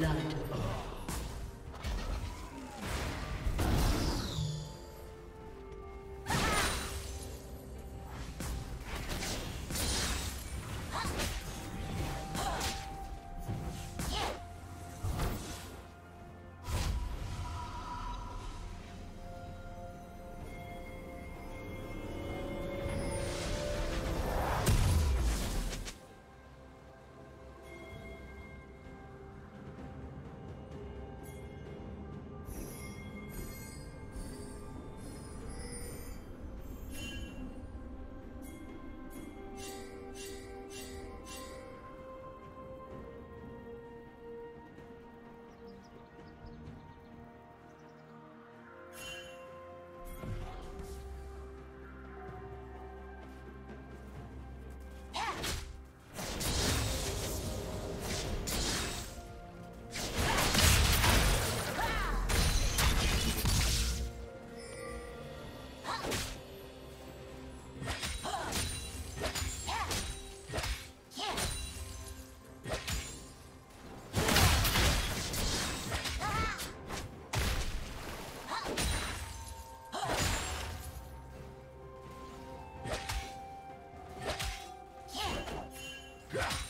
blood. Yeah.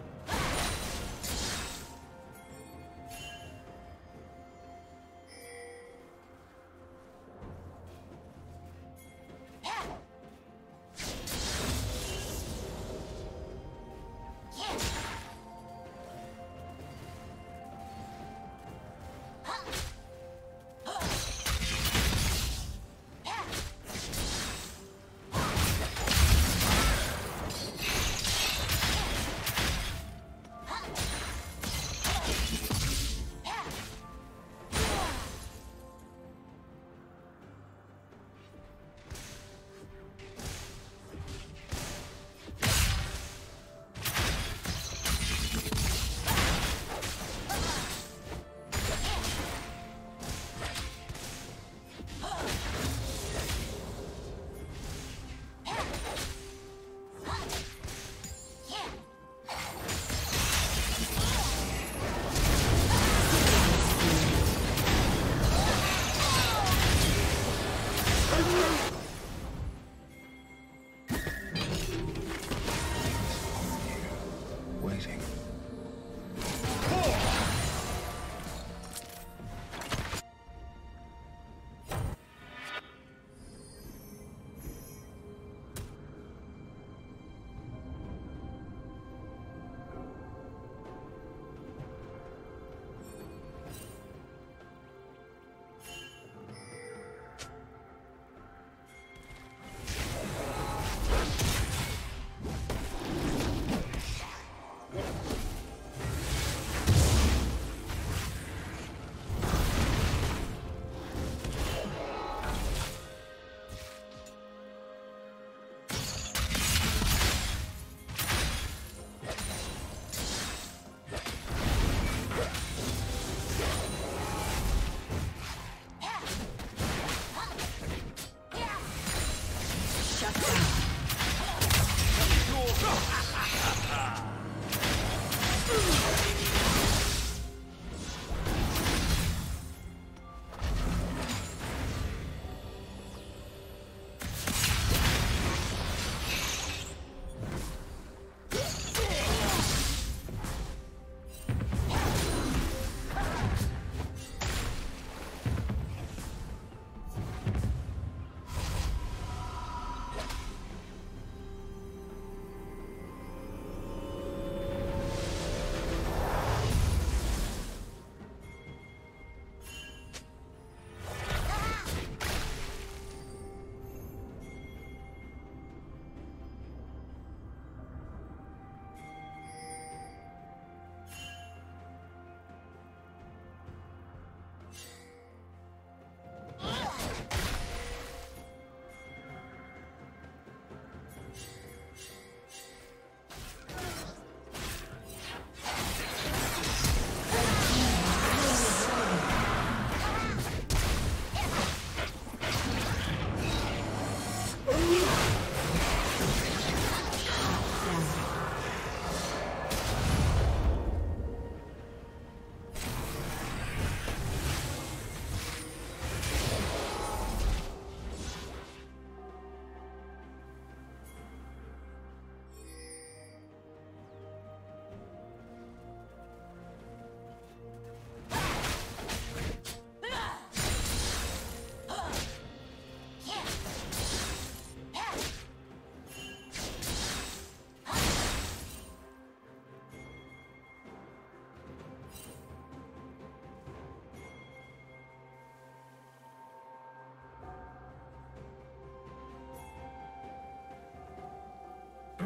Shut down.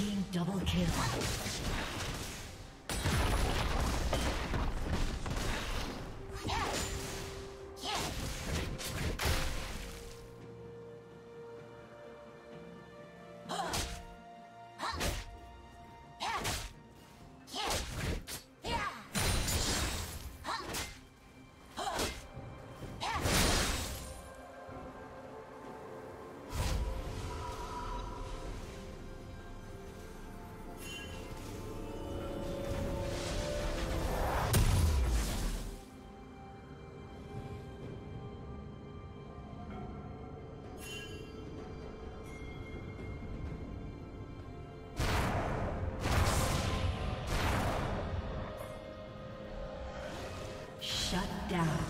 Team double kill. Down.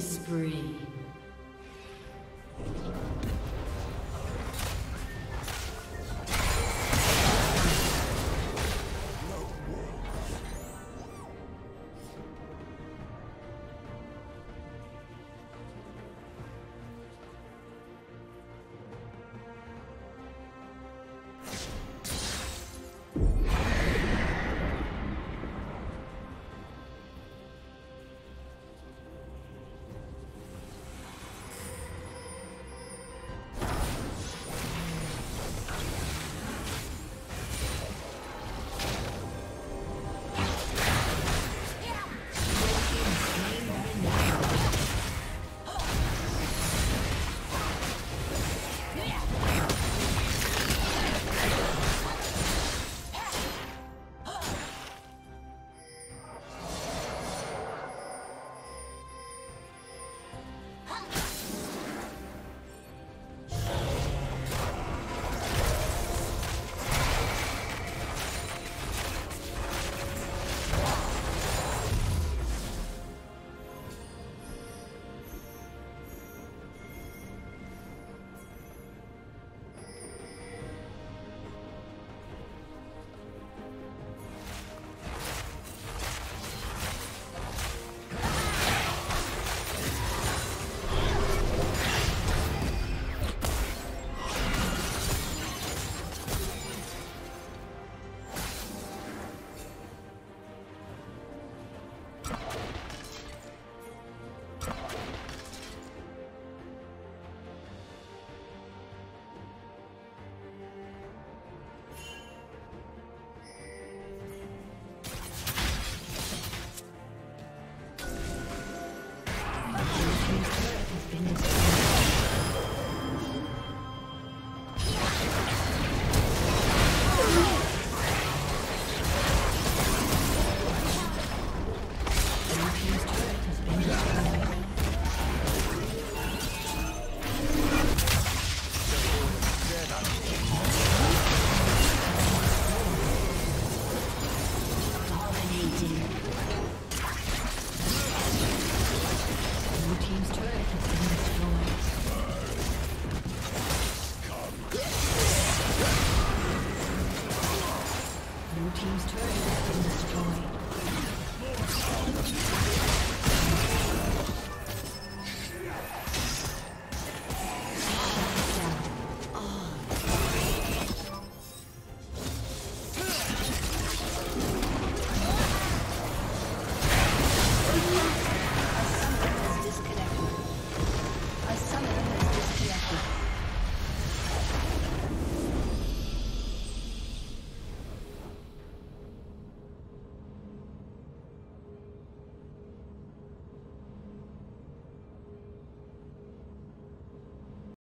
Spree.